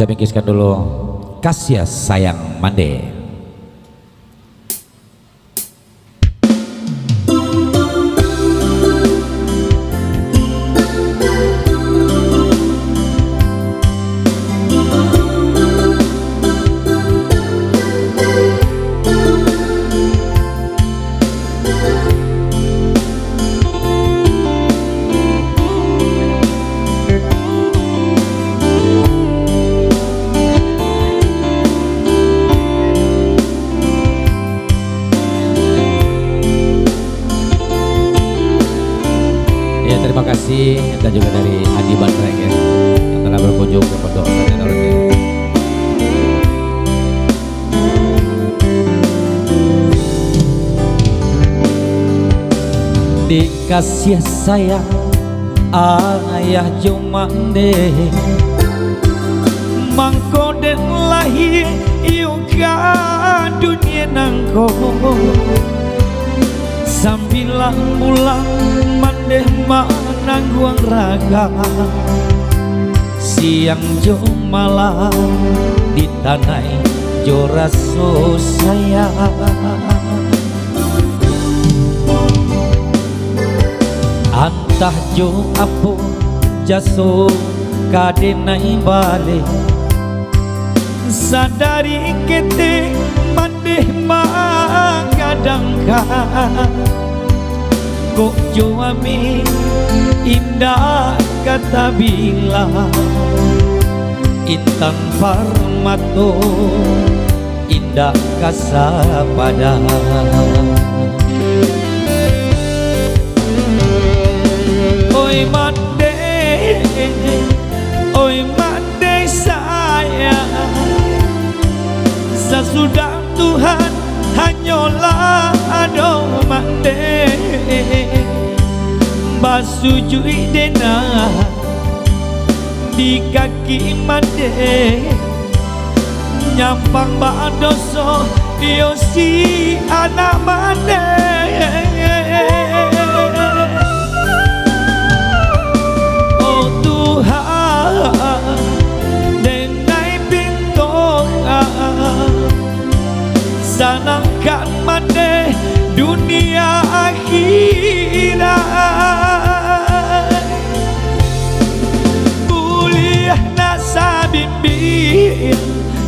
Saya mikirkan dulu Kasih sayang mande kasih dan juga dari Adi Bandreng ya. Yang telah berkunjung ke Pondok Pesantren Dikasih sayang ayah Jumande Mangkoden lahir yuka dunia nangko. Sambilang pulang mandeh manangguang raga. Siang jo malam di tanah jo raso sayang Antah jo apo jaso kadenai bale. Sadari kete mandeh magadangkan Kok joami indah kata bilang Intan Parmato indah kasapada Oi mande, oi mande saya Sesudah Tuhan hanyalah ado Basujui dena di kaki mande. Nyampang ba doso yo si anak mande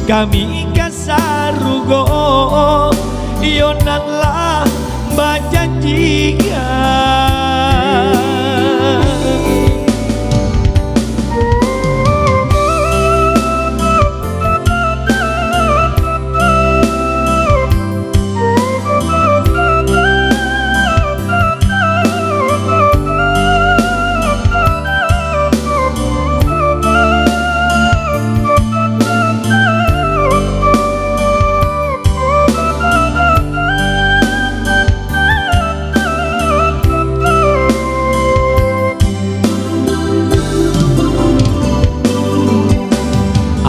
kami kasarugo ionanlah baca jika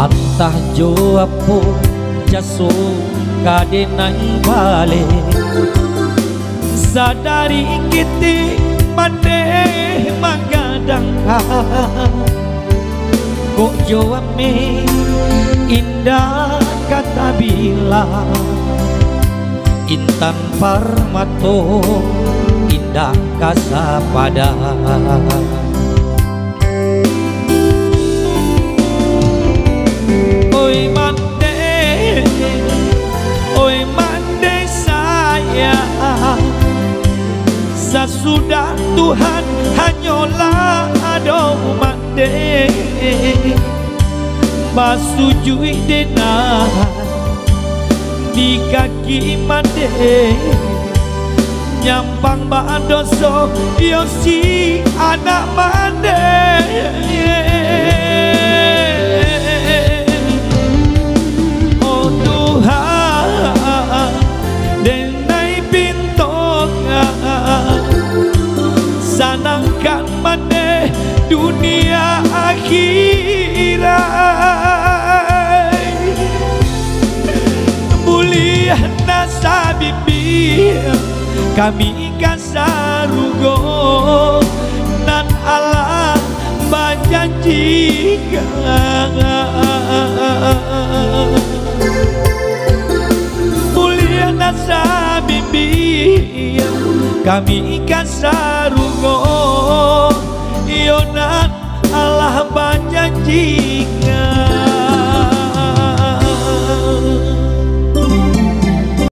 Antah jo apo jaso kadenai bale. Sadari kiti mande magadangkan Kok jo ame indah kata bilang. Intan Parmato indah kasapada Tuhan hanyalah ado mande Basujui dena di kaki mande Nyampang ba doso yo si anak mande. Oh akan mana dunia akhirat. Mulia nasabibi kami ikan sarugo. Nan Allah menjanjikan mulia nasabibi kami Allah banyak